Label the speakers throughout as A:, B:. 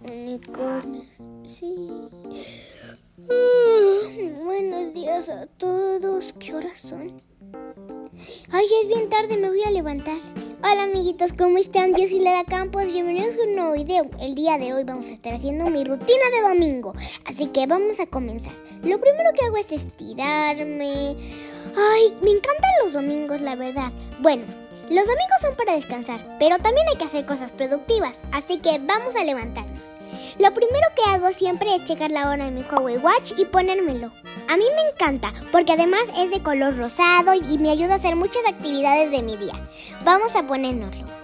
A: Unicornios, sí. Mm, buenos días a todos. ¿Qué horas son? Ay, es bien tarde, me voy a levantar. Hola amiguitos, ¿cómo están? Yo soy Lara Campos, bienvenidos a un nuevo video. El día de hoy vamos a estar haciendo mi rutina de domingo, así que vamos a comenzar. Lo primero que hago es estirarme. Ay, me encantan los domingos, la verdad. Bueno, los domingos son para descansar, pero también hay que hacer cosas productivas, así que vamos a levantarnos. Lo primero que hago siempre es checar la hora de mi Huawei Watch y ponérmelo. A mí me encanta porque además es de color rosado y me ayuda a hacer muchas actividades de mi día. Vamos a ponérnoslo.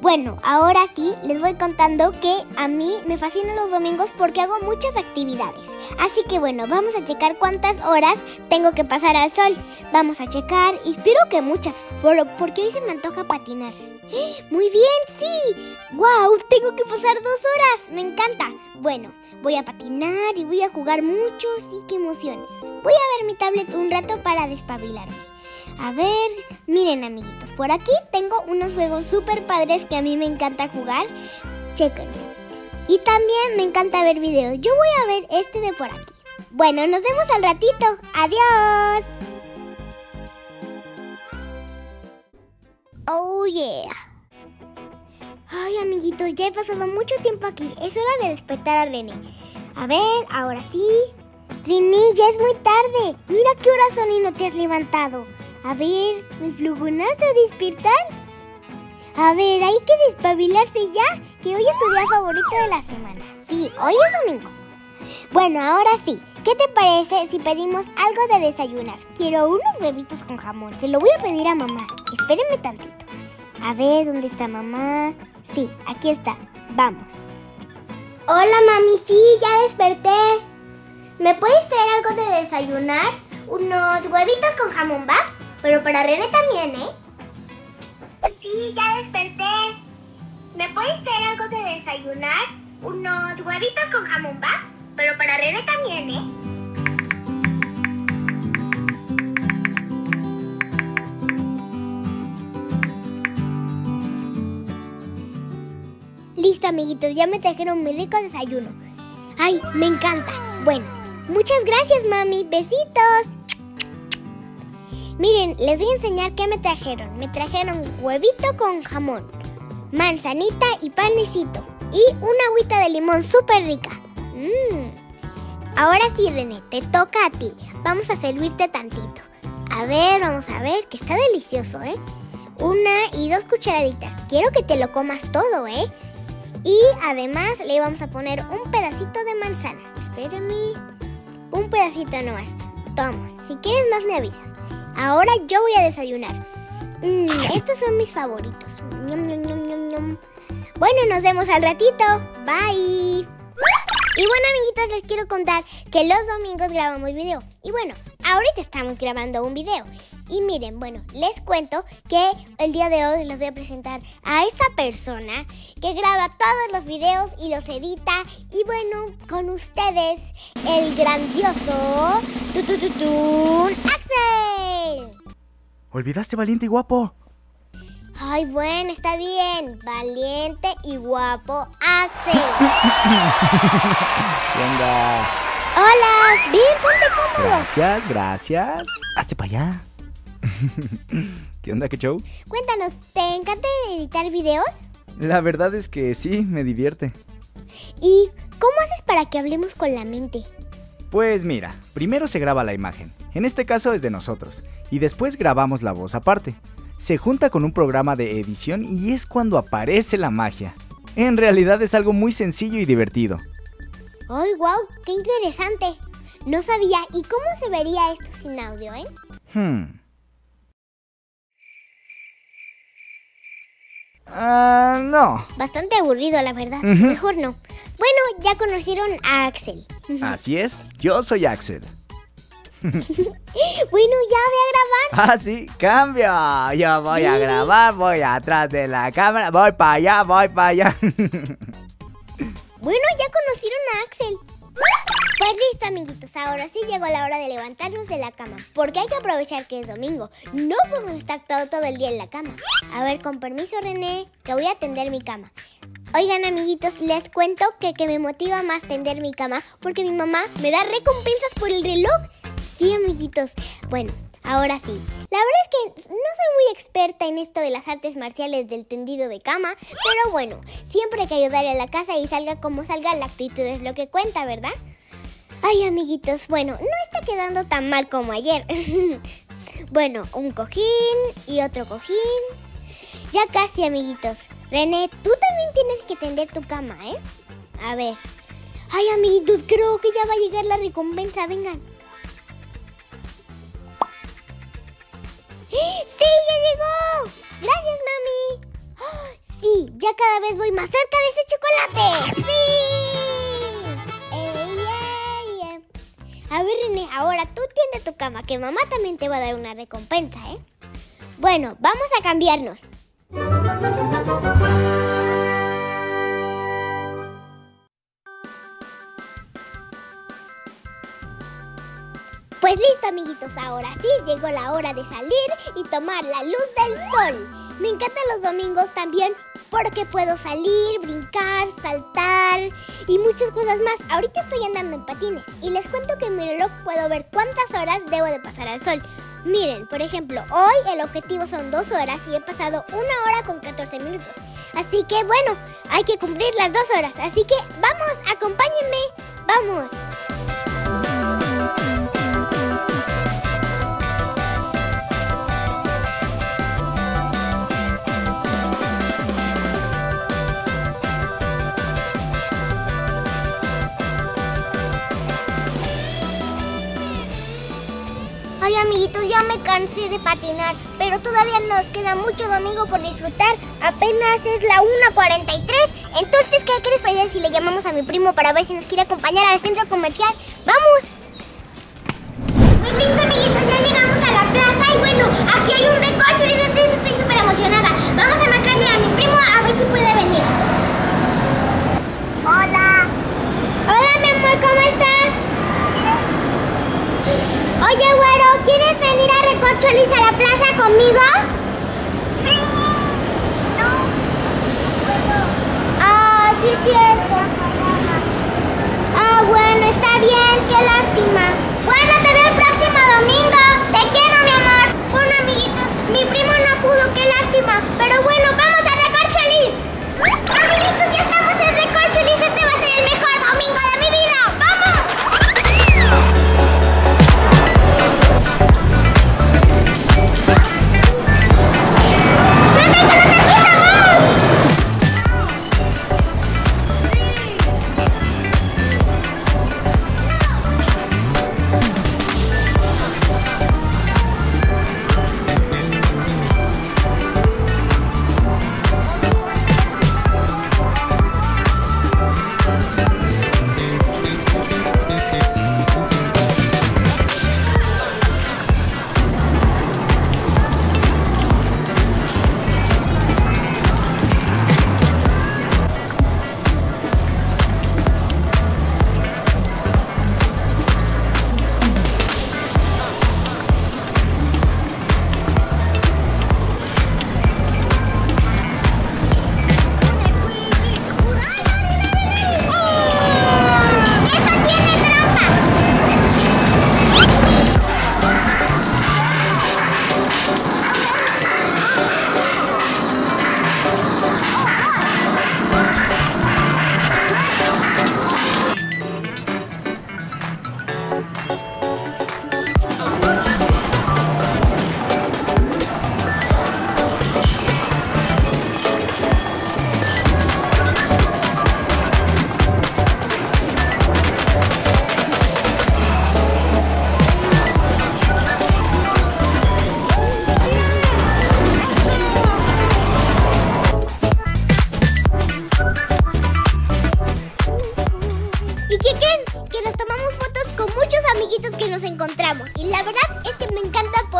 A: Bueno, ahora sí les voy contando que a mí me fascinan los domingos porque hago muchas actividades. Así que bueno, vamos a checar cuántas horas tengo que pasar al sol. Vamos a checar, espero que muchas, porque hoy se me antoja patinar. Muy bien, sí. ¡Wow! Tengo que pasar dos horas. Me encanta. Bueno, voy a patinar y voy a jugar mucho. Sí, qué emoción. Voy a ver mi tablet un rato para despabilarme. A ver, miren amiguitos, por aquí tengo unos juegos súper padres que a mí me encanta jugar. Chéquense. Y también me encanta ver videos. Yo voy a ver este de por aquí. Bueno, nos vemos al ratito. Adiós. Oh yeah. Ay, amiguitos, ya he pasado mucho tiempo aquí. Es hora de despertar a René. A ver, ahora sí. René, ya es muy tarde. Mira qué horas son y no te has levantado. A ver, mi flugunazo a despertar. A ver, hay que despabilarse ya, que hoy es tu día favorito de la semana. Sí, hoy es domingo. Bueno, ahora sí, ¿qué te parece si pedimos algo de desayunar? Quiero unos huevitos con jamón, se lo voy a pedir a mamá. Espérenme tantito. A ver, ¿dónde está mamá? Sí, aquí está. Vamos. Hola, mami, sí, ya desperté. ¿Me puedes traer algo de desayunar? Unos huevitos con jamón, ¿va? Pero para René también, ¿eh? Sí, ya desperté. ¿Me puedes traer algo de desayunar? Unos huevitos con jamón, ¿va? Pero para René también, ¿eh? Listo, amiguitos, ya me trajeron mi rico desayuno. ¡Ay, me encanta! Bueno, muchas gracias, mami. Besitos. Miren, les voy a enseñar qué me trajeron. Me trajeron huevito con jamón, manzanita y panecito. Y una agüita de limón súper rica. Mmm. Ahora sí, René, te toca a ti. Vamos a servirte tantito. A ver, vamos a ver, que está delicioso, ¿eh? Una y dos cucharaditas. Quiero que te lo comas todo, ¿eh? Y además le vamos a poner un pedacito de manzana. Espérame. Un pedacito nomás. Toma, si quieres más me avisas. Ahora yo voy a desayunar. Mm, estos son mis favoritos. bueno, nos vemos al ratito. Bye. Y bueno, amiguitos, les quiero contar que los domingos grabamos video. Y bueno, ahorita estamos grabando un video. Y miren, bueno, les cuento que el día de hoy les voy a presentar a esa persona que graba todos los videos y los edita. Y bueno, con ustedes, el grandioso Tutututun Axel.
B: ¿Olvidaste valiente y guapo?
A: Ay, bueno, está bien. Valiente y guapo Axel.
B: ¿Qué onda?
A: Hola, bien, ponte cómodo.
B: Gracias, gracias. Hazte para allá. ¿Qué onda, qué show?
A: Cuéntanos, ¿te encanta editar videos?
B: La verdad es que sí, me divierte.
A: ¿Y cómo haces para que hablemos con la mente?
B: Pues mira, primero se graba la imagen, en este caso es de nosotros, y después grabamos la voz aparte. Se junta con un programa de edición y es cuando aparece la magia. En realidad es algo muy sencillo y divertido.
A: ¡Ay, wow! ¡Qué interesante! No sabía. ¿Y cómo se vería esto sin audio, eh?
B: Hmm. Ah, no.
A: Bastante aburrido, la verdad. Mejor no. Bueno, ya conocieron a Axel.
B: Así es, yo soy Axel.
A: bueno, ya voy a
B: grabar. Ah, sí, cambio. Yo voy a grabar, voy atrás de la cámara, voy para allá, voy para allá.
A: bueno, ya conocieron a Axel. Pues listo, amiguitos. Ahora sí llegó la hora de levantarnos de la cama. Porque hay que aprovechar que es domingo. No podemos estar todo, todo el día en la cama. A ver, con permiso, René, que voy a tender mi cama. Oigan, amiguitos, les cuento que, que me motiva más tender mi cama porque mi mamá me da recompensas por el reloj. Sí, amiguitos. Bueno, ahora sí. La verdad es que no soy muy experta en esto de las artes marciales del tendido de cama, pero bueno, siempre hay que ayudar a la casa y salga como salga, la actitud es lo que cuenta, ¿verdad? Ay, amiguitos, bueno, no está quedando tan mal como ayer. bueno, un cojín y otro cojín. Ya casi, amiguitos. René, tú también tienes que tender tu cama, ¿eh? A ver. Ay, amiguitos, creo que ya va a llegar la recompensa. Vengan. Ya cada vez voy más cerca de ese chocolate. ¡Sí! ¡Ey, ey, ey! A ver, René, ahora tú tiende tu cama, que mamá también te va a dar una recompensa, ¿eh? Bueno, vamos a cambiarnos. Pues listo, amiguitos, ahora sí llegó la hora de salir y tomar la luz del sol. Me encantan los domingos también porque puedo salir, brincar, saltar y muchas cosas más. Ahorita estoy andando en patines y les cuento que en mi reloj puedo ver cuántas horas debo de pasar al sol. Miren, por ejemplo, hoy el objetivo son dos horas y he pasado una hora con 14 minutos. Así que bueno, hay que cumplir las dos horas. Así que vamos, acompáñenme. Vamos. Cansé de patinar, pero todavía nos queda mucho domingo por disfrutar. Apenas es la 1.43. Entonces, ¿qué, ¿qué les parece si le llamamos a mi primo para ver si nos quiere acompañar al centro comercial? ¡Vamos! Pues listo, amiguitos, ya llegamos a la plaza y bueno, aquí hay un recocho y entonces estoy súper emocionada. Vamos a marcarle a mi primo a ver si puede venir. Hola. Hola, mi amor, ¿cómo estás? Oye, güero, ¿quieres venir a Recorcholis a la plaza conmigo? Ah, sí es cierto. Ah, bueno, está bien, qué lástima.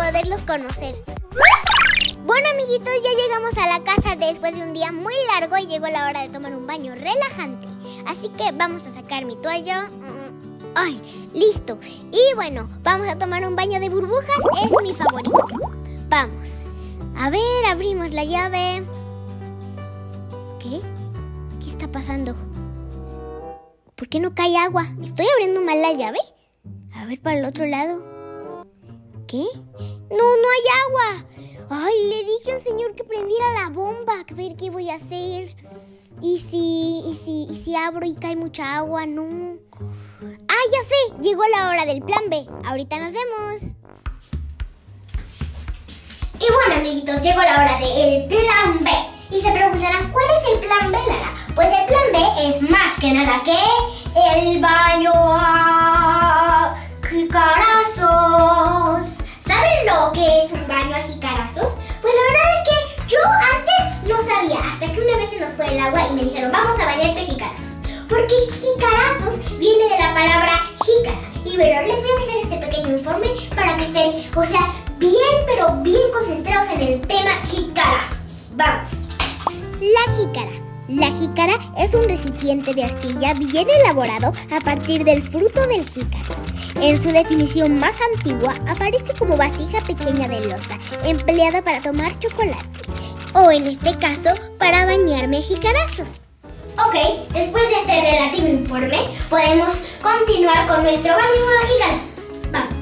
A: Poderlos conocer. Bueno, amiguitos, ya llegamos a la casa después de un día muy largo y llegó la hora de tomar un baño relajante. Así que vamos a sacar mi toalla. Mm, Ay, listo. Y bueno, vamos a tomar un baño de burbujas. Es mi favorito. Vamos. A ver, abrimos la llave. ¿Qué? ¿Qué está pasando? ¿Por qué no cae agua? ¿Estoy abriendo mal la llave? A ver para el otro lado. ¿Qué? No, no hay agua. Ay, le dije al señor que prendiera la bomba. A ver qué voy a hacer. ¿Y si, y si, y si abro y cae mucha agua? No. Ah, ya sé. Llegó la hora del plan B. Ahorita nos vemos. Y bueno, amiguitos, llegó la hora del plan B. Y se preguntarán, ¿cuál es el plan B, Lara? Pues el plan B es más que nada que el baño a jicarazos. ¿Saben lo que es un baño a jicarazos? Pues la verdad es que yo antes no sabía, hasta que una vez se nos fue el agua y me dijeron, vamos a bañarte jicarazos. Porque jicarazos viene de la palabra jícara. Y bueno, les voy a dejar este pequeño informe para que estén, o sea, bien, pero bien concentrados en el tema jicarazos. Vamos. La jícara. La jícara es un recipiente de arcilla bien elaborado a partir del fruto del jícaro. En su definición más antigua aparece como vasija pequeña de losa, empleada para tomar chocolate, o en este caso, para bañarme a jicarazos. Ok, después de este relativo informe, podemos continuar con nuestro baño a jicarazos. Vamos.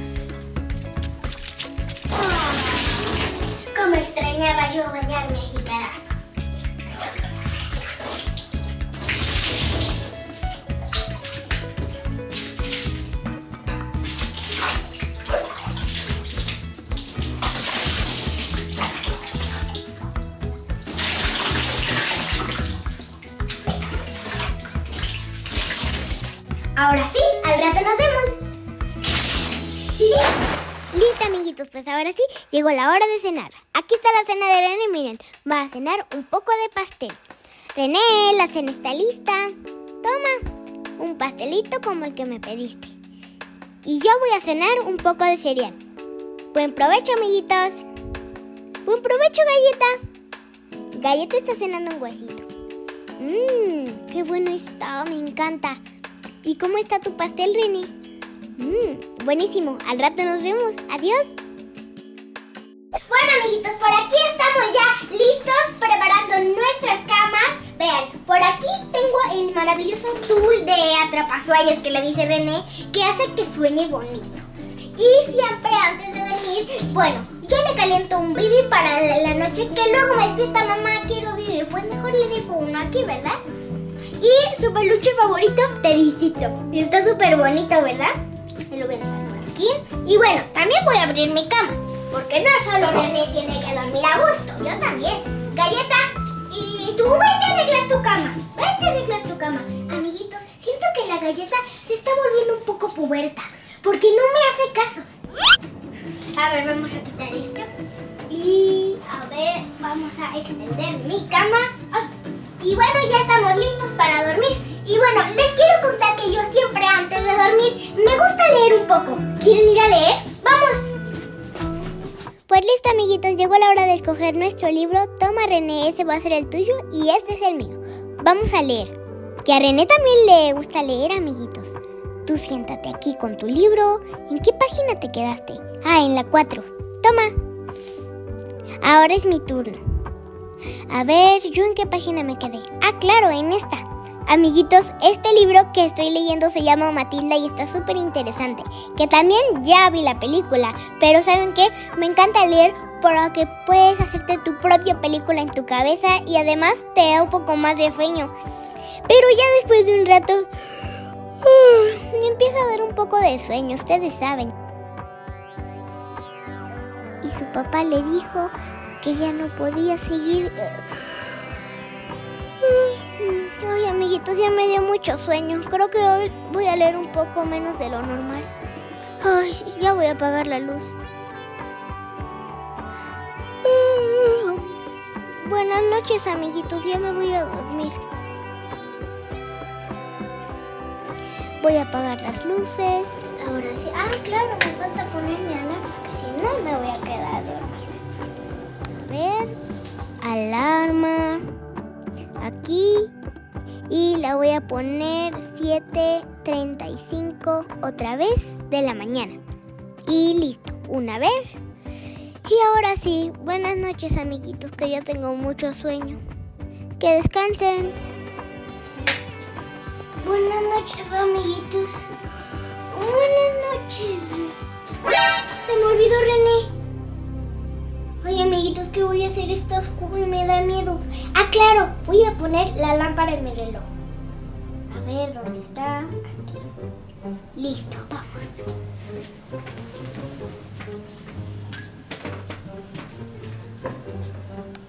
A: Ah, Como extrañaba yo bañarme a Ahora sí, al rato nos vemos. Listo, amiguitos, pues ahora sí llegó la hora de cenar. Aquí está la cena de René, miren, va a cenar un poco de pastel. René, la cena está lista. Toma, un pastelito como el que me pediste. Y yo voy a cenar un poco de cereal. Buen provecho, amiguitos. Buen provecho, galleta. Galleta está cenando un huesito. Mmm, qué bueno está, me encanta. ¿Y cómo está tu pastel, René? Mmm, buenísimo. Al rato nos vemos. Adiós. Bueno, amiguitos, por aquí estamos ya listos preparando nuestras camas. Vean, por aquí tengo el maravilloso tool de atrapasueños que le dice René, que hace que suene bonito. Y siempre antes de dormir, bueno, yo le caliento un bibi para la noche que luego me despierta mamá, quiero bibi. Pues mejor le dejo uno aquí, ¿verdad? Su peluche favorito, Tedicito. Y está súper bonito, ¿verdad? Me lo voy a dejar aquí. Y bueno, también voy a abrir mi cama. Porque no solo René tiene que dormir a gusto, yo también. Galleta, y tú vete a arreglar tu cama. Vete a arreglar tu cama. Amiguitos, siento que la galleta se está volviendo un poco puberta. Porque no me hace caso. A ver, vamos a quitar esto. Y a ver, vamos a extender mi cama. Ay, y bueno, ya estamos listos para dormir. Y bueno, les quiero contar que yo siempre antes de dormir me gusta leer un poco. ¿Quieren ir a leer? ¡Vamos! Pues listo, amiguitos, llegó la hora de escoger nuestro libro. Toma, René, ese va a ser el tuyo y este es el mío. Vamos a leer. Que a René también le gusta leer, amiguitos. Tú siéntate aquí con tu libro. ¿En qué página te quedaste? Ah, en la 4. Toma. Ahora es mi turno. A ver, ¿yo en qué página me quedé? Ah, claro, en esta. Amiguitos, este libro que estoy leyendo se llama Matilda y está súper interesante. Que también ya vi la película, pero ¿saben qué? Me encanta leer porque puedes hacerte tu propia película en tu cabeza y además te da un poco más de sueño. Pero ya después de un rato, uh, me empieza a dar un poco de sueño, ustedes saben. Y su papá le dijo que ya no podía seguir. Ay, amiguitos, ya me dio mucho sueño. Creo que hoy voy a leer un poco menos de lo normal. Ay, ya voy a apagar la luz. Buenas noches, amiguitos. Ya me voy a dormir. Voy a apagar las luces. Ahora sí. Ah, claro, me falta poner mi alarma, que si no me voy a quedar dormida. Ver. Alarma. Aquí. Y la voy a poner 7.35 otra vez de la mañana. Y listo, una vez. Y ahora sí, buenas noches amiguitos, que yo tengo mucho sueño. Que descansen. Buenas noches amiguitos. Buenas noches. Se me olvidó René. Oye amiguitos, ¿qué voy a hacer? Está oscuro y me da miedo. Ah, claro, voy a poner la lámpara en mi reloj. A ver, ¿dónde está? Aquí. Listo, vamos.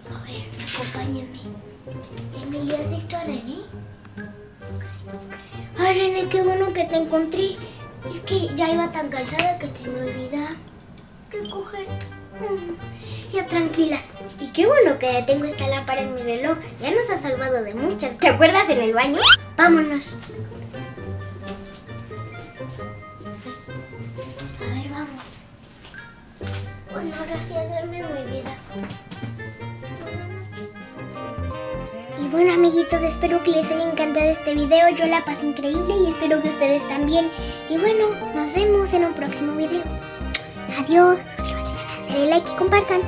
A: A ver, acompáñame. Emilia, ¿has visto a René? Ay, René, qué bueno que te encontré. Es que ya iba tan cansada que se me olvida recogerte. Mm, Ya tranquila. Y qué bueno que tengo esta lámpara en mi reloj. Ya nos ha salvado de muchas. ¿Te acuerdas en el baño? Vámonos. A ver, vamos. Bueno, gracias, duerme mi vida. Buenas noches. Y bueno amiguitos, espero que les haya encantado este video. Yo la pasé increíble y espero que ustedes también. Y bueno, nos vemos en un próximo video. Adiós. Denle like y compartan.